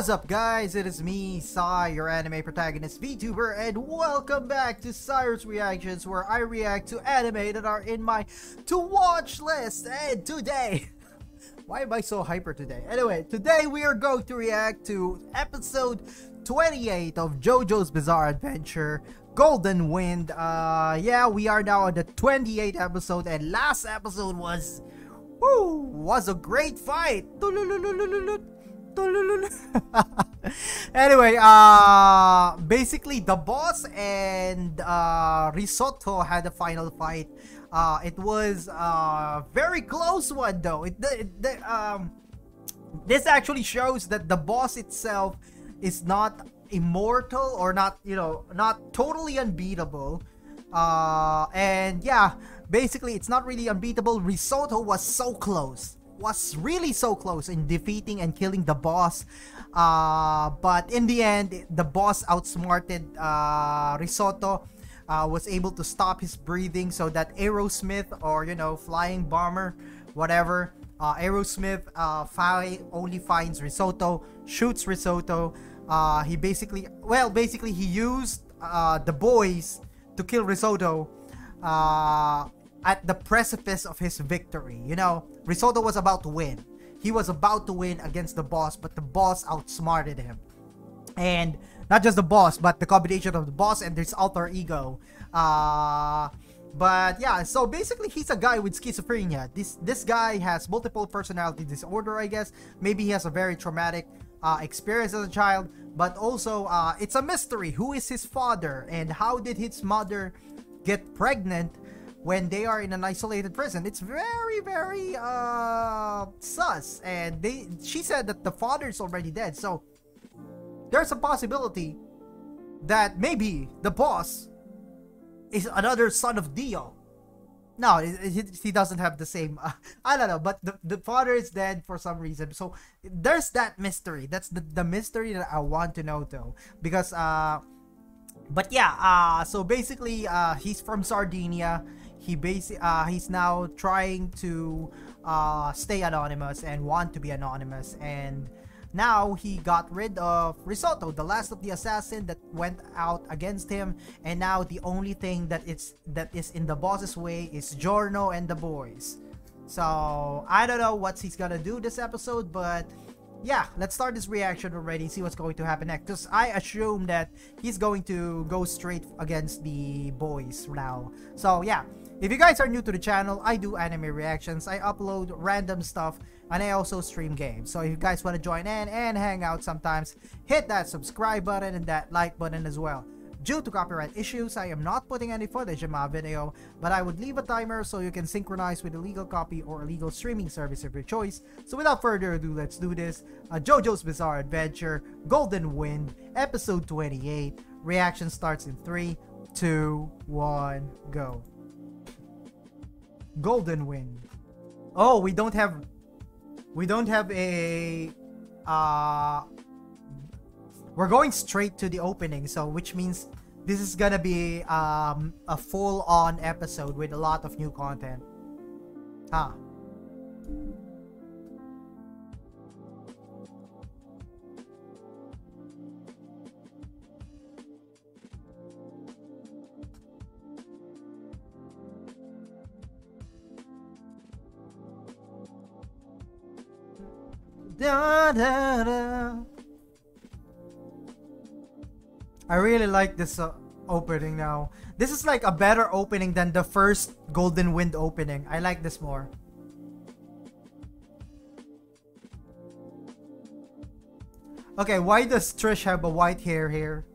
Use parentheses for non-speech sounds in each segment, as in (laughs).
What's up guys, it is me, Sai, your anime protagonist VTuber, and welcome back to Sai Roose Reactions where I react to anime that are in my to watch list. And today, (laughs) why am I so hyper today? Anyway, today we are going to react to episode 28 of JoJo's Bizarre Adventure, Golden Wind. Uh, yeah, we are now on the 28th episode and last episode was, woo, was a great fight. (laughs) anyway, uh, basically the boss and uh, Risotto had a final fight. Uh, it was a very close one though. It, it, it, um, this actually shows that the boss itself is not immortal or not, you know, not totally unbeatable. Uh, and yeah, basically it's not really unbeatable. Risotto was so close was really so close in defeating and killing the boss. Uh, but in the end, the boss outsmarted uh, Risotto. Uh, was able to stop his breathing so that Aerosmith or you know flying bomber whatever uh, Aerosmith uh, fi only finds Risotto shoots Risotto uh, he basically well basically he used uh, the boys to kill Risotto uh, at the precipice of his victory. You know, Risotto was about to win. He was about to win against the boss, but the boss outsmarted him. And not just the boss, but the combination of the boss and his alter ego. Uh, but yeah, so basically he's a guy with schizophrenia. This this guy has multiple personality disorder, I guess. Maybe he has a very traumatic uh, experience as a child, but also uh, it's a mystery. Who is his father and how did his mother get pregnant when they are in an isolated prison. It's very, very uh, sus. And they, she said that the father's already dead. So there's a possibility that maybe the boss is another son of Dio. No, he, he doesn't have the same. Uh, (laughs) I don't know, but the, the father is dead for some reason. So there's that mystery. That's the, the mystery that I want to know though, because uh, but yeah, uh, so basically uh, he's from Sardinia he basi- uh, he's now trying to uh, stay anonymous and want to be anonymous and now he got rid of Risotto, the last of the assassin that went out against him, and now the only thing that it's that is in the boss's way is Giorno and the boys. So I don't know what he's gonna do this episode, but yeah, let's start this reaction already, see what's going to happen next. Because I assume that he's going to go straight against the boys now. So yeah, if you guys are new to the channel, I do anime reactions, I upload random stuff, and I also stream games. So if you guys want to join in and hang out sometimes, hit that subscribe button and that like button as well. Due to copyright issues, I am not putting any footage in my video, but I would leave a timer so you can synchronize with a legal copy or a legal streaming service of your choice. So without further ado, let's do this. Uh, JoJo's Bizarre Adventure, Golden Wind, Episode 28. Reaction starts in 3, 2, 1, go. Golden Wind. Oh, we don't have... We don't have a... Uh, we're going straight to the opening, so which means this is gonna be um, a full-on episode with a lot of new content. Huh. Da, da, da. I really like this uh, opening now. This is like a better opening than the first Golden Wind opening. I like this more. Okay, why does Trish have a white hair here?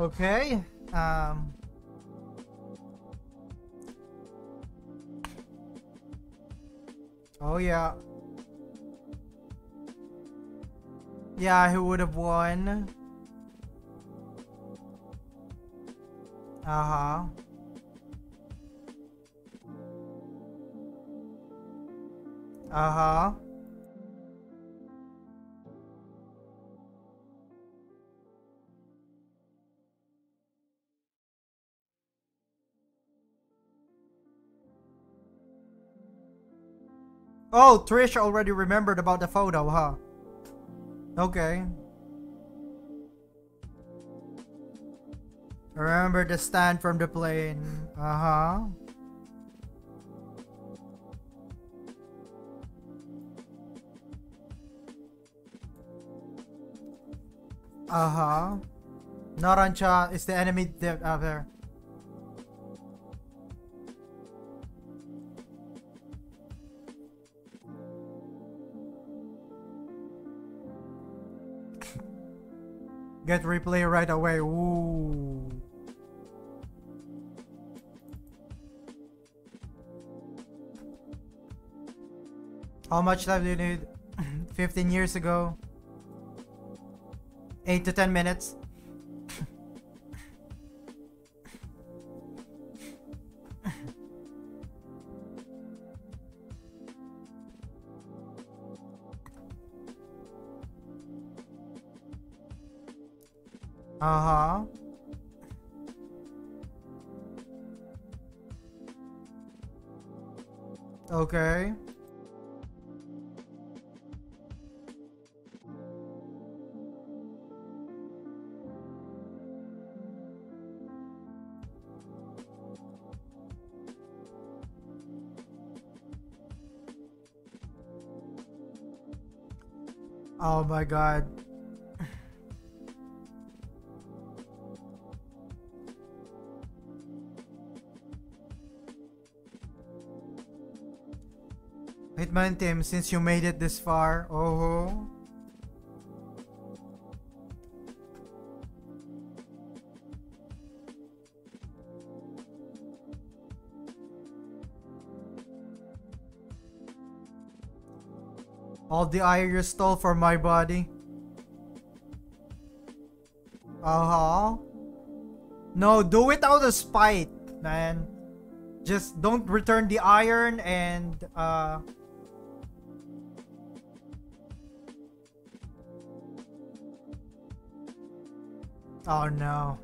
Okay. Um Oh yeah. Yeah, who would have won? Uh-huh. Uh-huh. Oh, Trish already remembered about the photo, huh? Okay. Remember the stand from the plane. Uh-huh. Uh-huh. Narancia is the enemy there. Uh, there. Get replay right away. Ooh. How much time do you need? (laughs) 15 years ago. 8 to 10 minutes. Uh-huh. Okay. Oh my god. Tim, since you made it this far, oh. All the iron you stole from my body. Uh-huh. No, do it out of spite, man. Just don't return the iron and, uh... Oh no.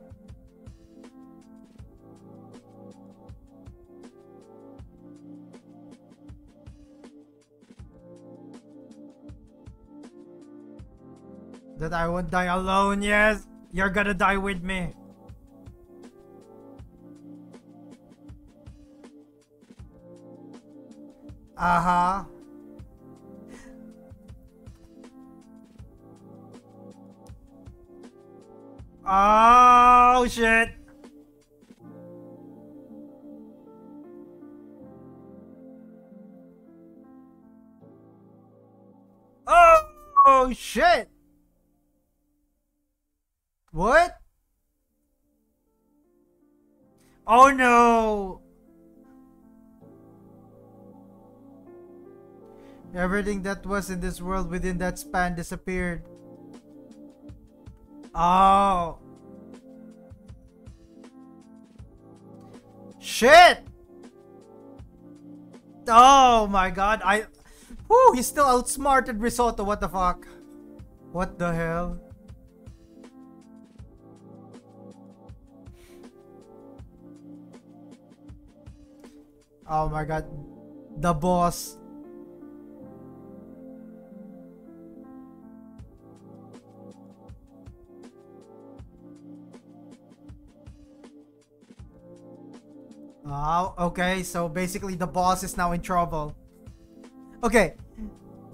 That I won't die alone, yes! You're gonna die with me! Uh-huh. Oh, shit! Oh, shit! What? Oh no! Everything that was in this world within that span disappeared. Oh. Shit! Oh my god, I... Whoo, he still outsmarted Risotto, what the fuck? What the hell? Oh my god. The boss. Oh, okay, so basically the boss is now in trouble. Okay,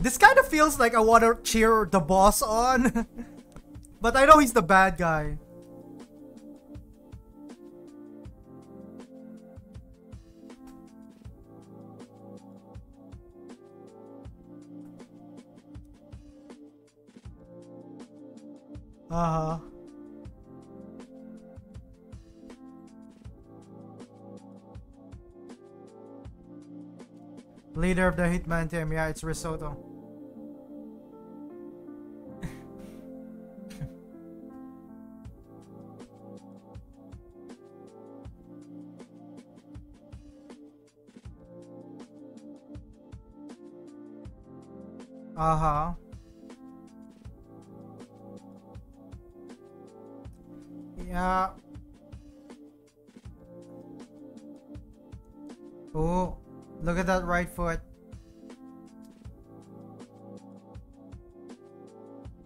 this kind of feels like I want to cheer the boss on. (laughs) but I know he's the bad guy. Uh-huh. Leader of the Hitman team. Yeah, it's Risotto. uh-huh. Yeah. Oh, look at that right foot.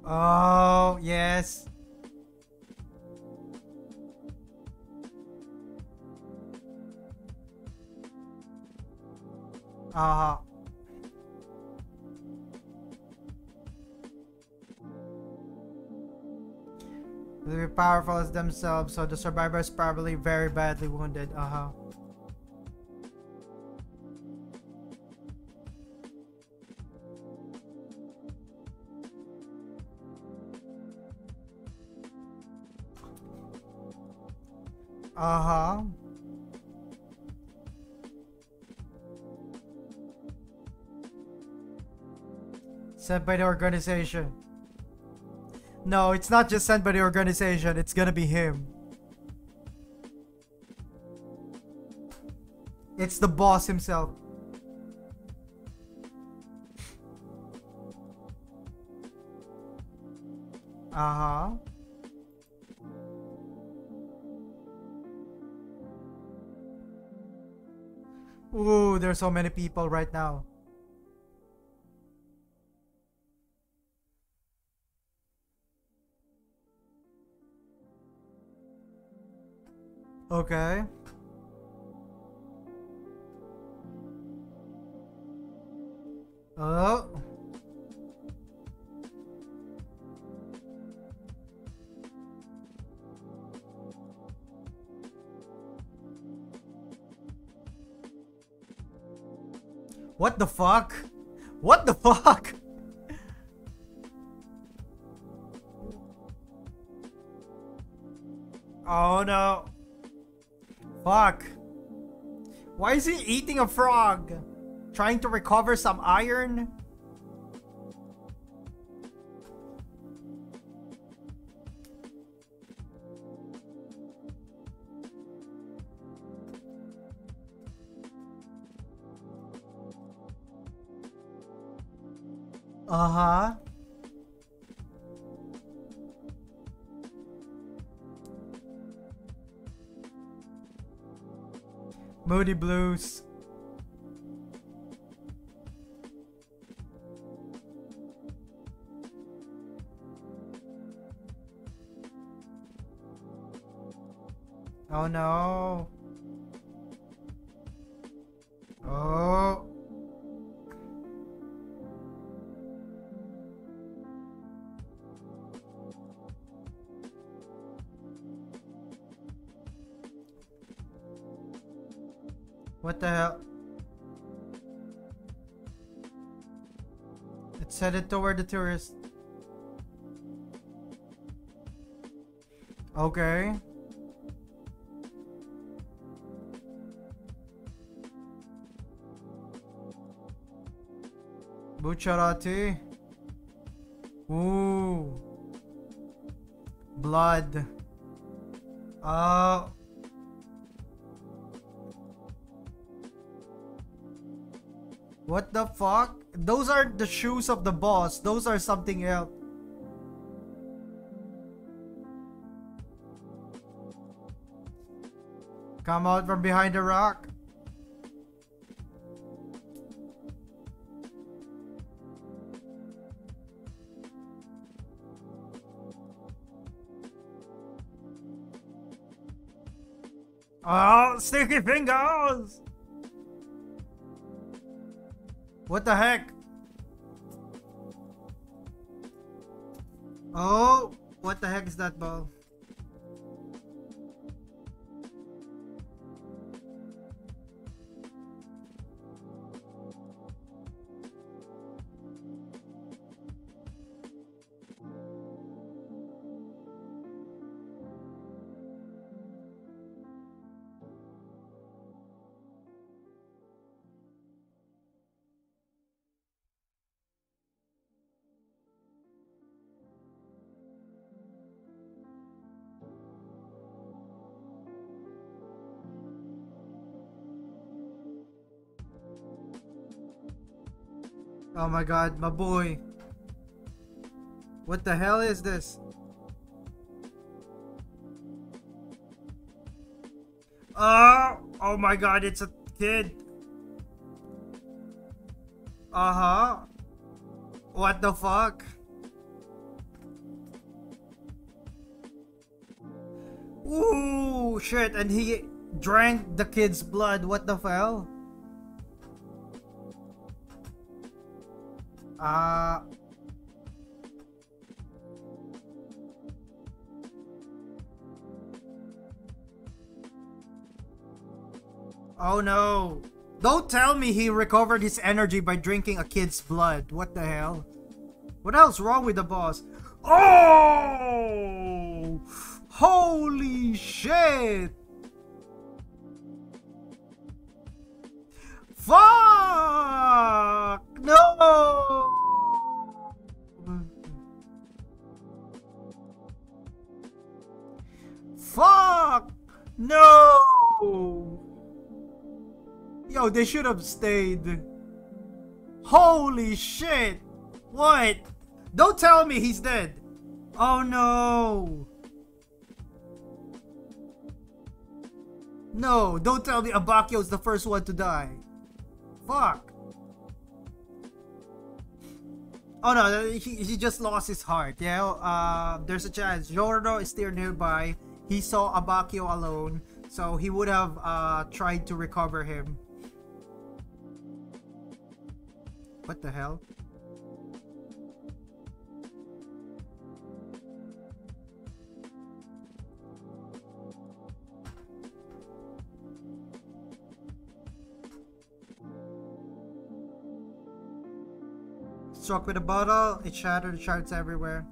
Oh, yes. Uh-huh. They're powerful as themselves, so the survivor is probably very badly wounded. Uh-huh. Uh-huh. Sent by the organization. No, it's not just sent by the organization. It's gonna be him. It's the boss himself. Uh-huh. Ooh, there's so many people right now. Okay. Oh. What the fuck? What the fuck? Oh no. Fuck. Why is he eating a frog? Trying to recover some iron? Blues. Oh no. Oh. What the hell? It's headed toward the tourist. Okay. Bucciarati. Ooh. Blood. Oh. What the fuck? Those are the shoes of the boss. Those are something else. Come out from behind the rock. Oh, sticky fingers! What the heck? Oh, what the heck is that ball? Oh my god, my boy. What the hell is this? Oh, oh my god, it's a kid. Uh-huh. What the fuck? Ooh, shit, and he drank the kid's blood. What the hell? Uh... Oh no. Don't tell me he recovered his energy by drinking a kid's blood. What the hell? What else wrong with the boss? Oh! Holy shit! Fuck! No! Fuck! No! Yo, they should have stayed. Holy shit! What? Don't tell me he's dead. Oh no! No, don't tell me Abbacchio's the first one to die. Fuck. Oh no, he, he just lost his heart. Yeah, uh, there's a chance. Giorno is still nearby. He saw Abbacchio alone, so he would have uh, tried to recover him. What the hell? Struck with a bottle, it shattered shards everywhere.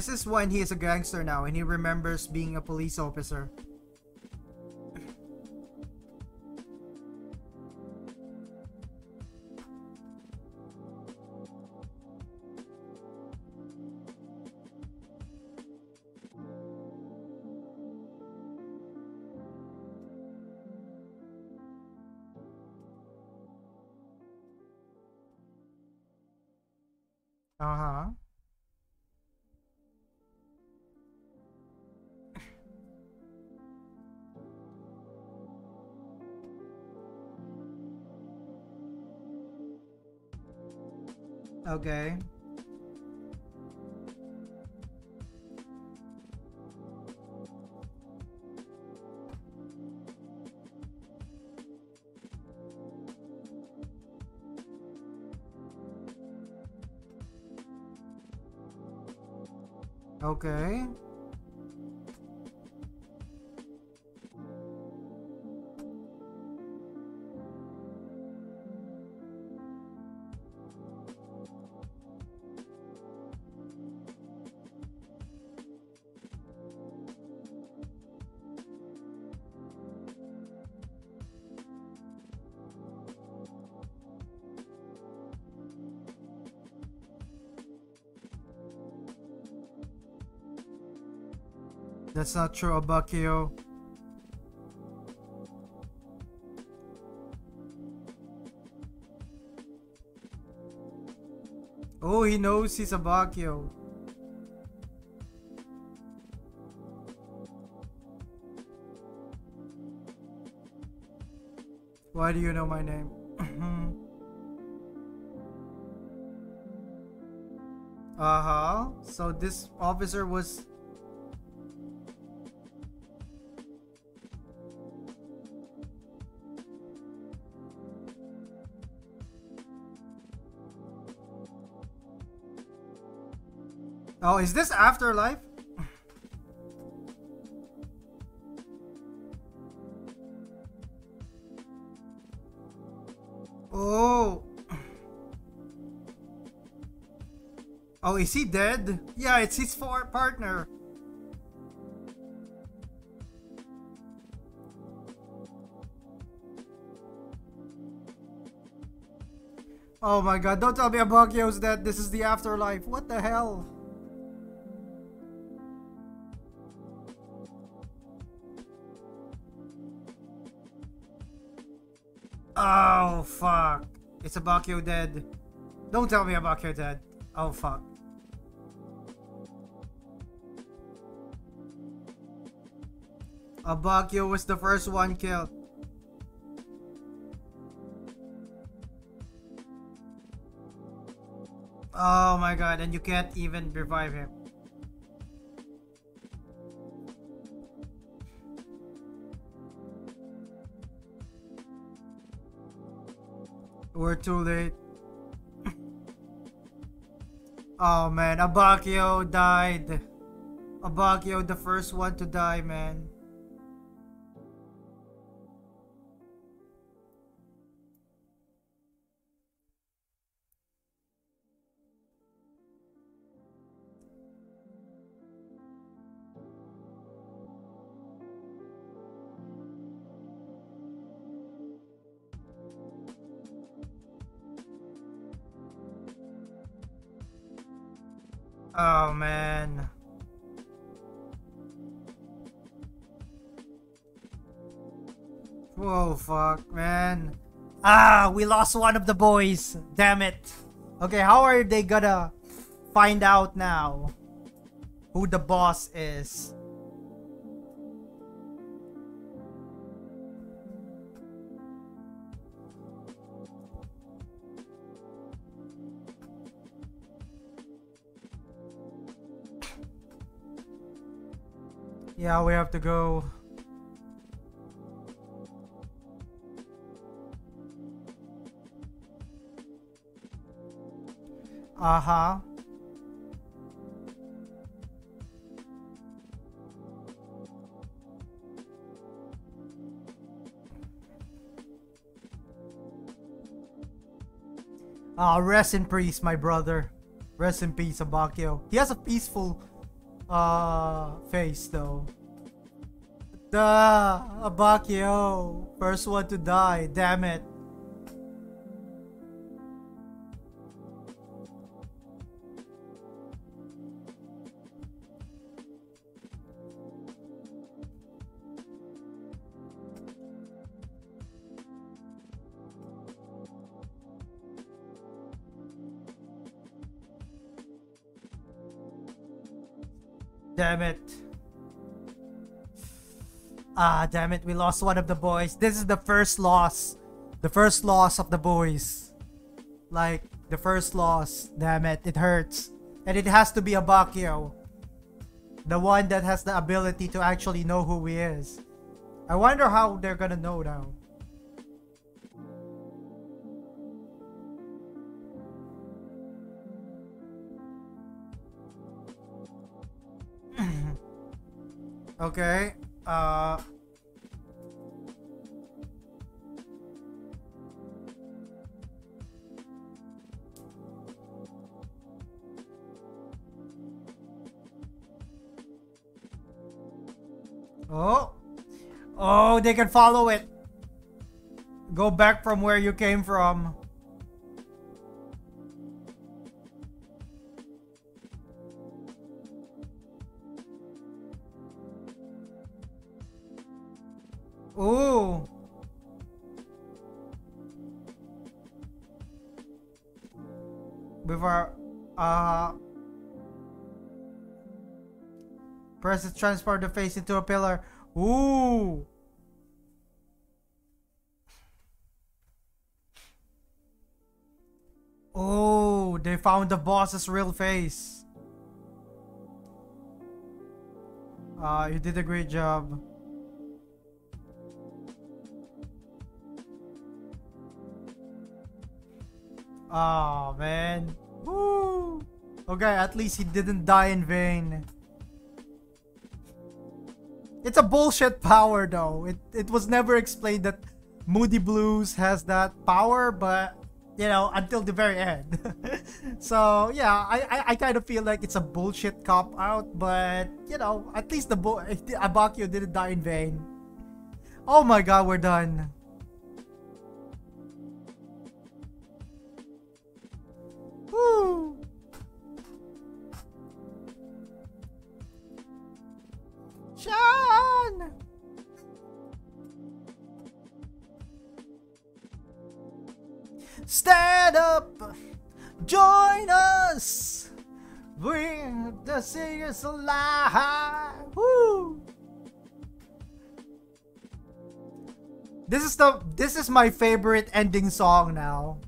This is when he is a gangster now and he remembers being a police officer. Uh-huh. Okay. Okay. That's not true, Abbacchio. Oh, he knows he's Abbacchio. Why do you know my name? (clears throat) uh-huh. So this officer was Oh, is this afterlife? oh. Oh, is he dead? Yeah, it's his partner. Oh my god, don't tell me Abbacchio's dead. This is the afterlife. What the hell? Fuck. It's Abbacchio dead. Don't tell me Abbacchio dead. Oh, fuck. Abbacchio was the first one killed. Oh my god, and you can't even revive him. We're too late. oh man, Abbacchio died. Abbacchio, the first one to die, man. Man. Whoa, fuck, man. Ah, we lost one of the boys. Damn it. Okay, how are they gonna find out now who the boss is? Yeah, we have to go. Uh-huh. Ah, uh, rest in peace, my brother. Rest in peace, Abbacchio. He has a peaceful uh face though. Duh, Abbacchio, first one to die. Damn it. Damn it. Ah, damn it. We lost one of the boys. This is the first loss. The first loss of the boys. Like, the first loss. Damn it. It hurts. And it has to be Abbacchio. The one that has the ability to actually know who he is. I wonder how they're gonna know now. Okay. Uh. Oh. Oh, they can follow it. Go back from where you came from. Press to transform the face into a pillar. Ooh. Oh, they found the boss's real face. Uh, you did a great job. Oh, man. Woo! Okay, at least he didn't die in vain. It's a bullshit power though. It it was never explained that Moody Blues has that power, but you know, until the very end. (laughs) so yeah, I, I, I kind of feel like it's a bullshit cop out, but you know, at least the bo- Abbacchio didn't die in vain. Oh my god, we're done. Stand up, join us. Bring the singers alive. Woo! This is the this is my favorite ending song now.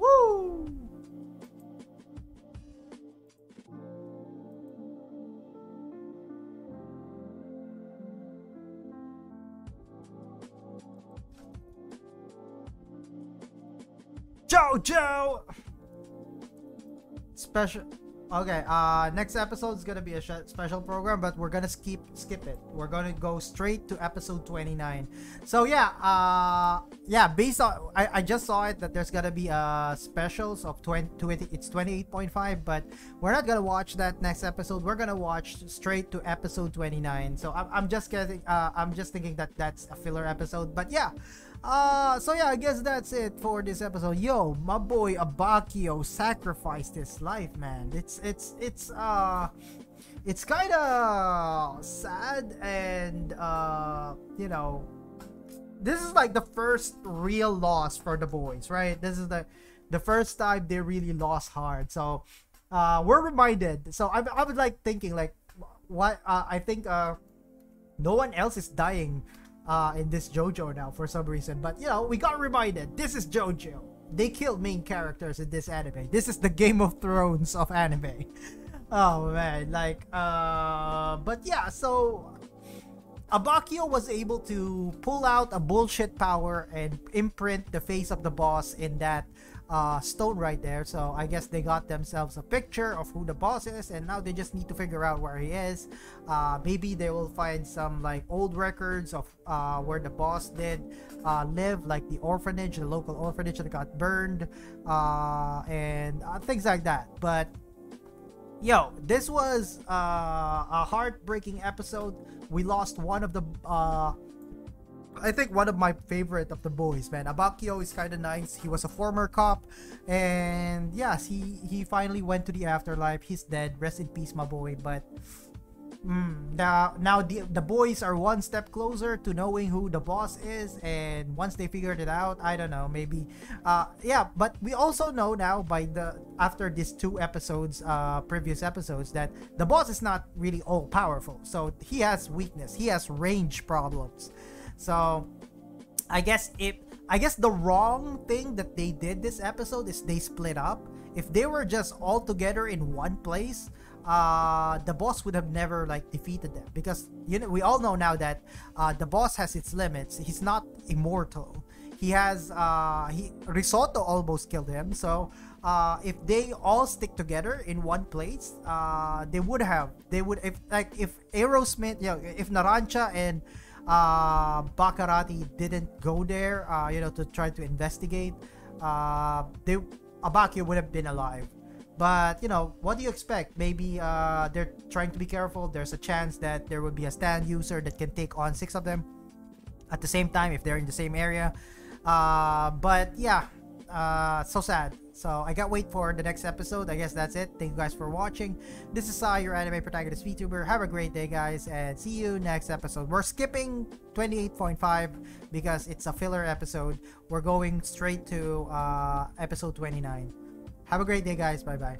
Woo! Jojo! Special. Okay, uh, next episode is gonna be a special program, but we're gonna skip skip it. We're gonna go straight to episode 29. So yeah, uh, yeah, based on I, I just saw it that there's gonna be uh specials of 20, 20 it's 28.5, but we're not gonna watch that next episode. We're gonna watch straight to episode 29. So I'm, I'm just getting uh I'm just thinking that that's a filler episode, but yeah. Uh, so yeah, I guess that's it for this episode. Yo, my boy Abbacchio sacrificed his life, man. It's it's it's uh it's kind of sad and uh you know this is like the first real loss for the boys, right? This is the the first time they really lost hard. So uh we're reminded. So I I was like thinking like what uh, I think uh no one else is dying uh, in this JoJo now for some reason. But you know, we got reminded this is JoJo. They killed main characters in this anime. This is the Game of Thrones of anime. (laughs) oh man, like uh, but yeah, so Abbacchio was able to pull out a bullshit power and imprint the face of the boss in that uh, stone right there. So I guess they got themselves a picture of who the boss is, and now they just need to figure out where he is. Uh, maybe they will find some like old records of uh, where the boss did uh, live, like the orphanage, the local orphanage that got burned, uh, and uh, things like that. But yo, this was uh, a heartbreaking episode. We lost one of the uh, I think one of my favorite of the boys, man. Abbacchio is kind of nice. He was a former cop, and yes, he he finally went to the afterlife. He's dead. Rest in peace, my boy. But mm, now now the the boys are one step closer to knowing who the boss is, and once they figured it out, I don't know, maybe, uh, yeah. But we also know now by the after these two episodes, uh, previous episodes, that the boss is not really all powerful. So he has weakness. He has range problems. So I guess if I guess the wrong thing that they did this episode is they split up. If they were just all together in one place, uh, the boss would have never like defeated them because you know we all know now that uh, the boss has its limits. He's not immortal. He has uh, he Risotto almost killed him. So uh, if they all stick together in one place, uh, they would have they would if like if Aerosmith, you know, if Narancia and uh, Bucciarati didn't go there, uh, you know, to try to investigate, uh, they Abbacchio would have been alive. But you know, what do you expect? Maybe uh, they're trying to be careful. There's a chance that there would be a stand user that can take on six of them at the same time if they're in the same area. Uh, but yeah, uh, so sad. So I got wait for the next episode. I guess that's it. Thank you guys for watching. This is uh, your anime protagonist VTuber. Have a great day, guys, and see you next episode. We're skipping 28.5 because it's a filler episode. We're going straight to uh, episode 29. Have a great day, guys. Bye bye.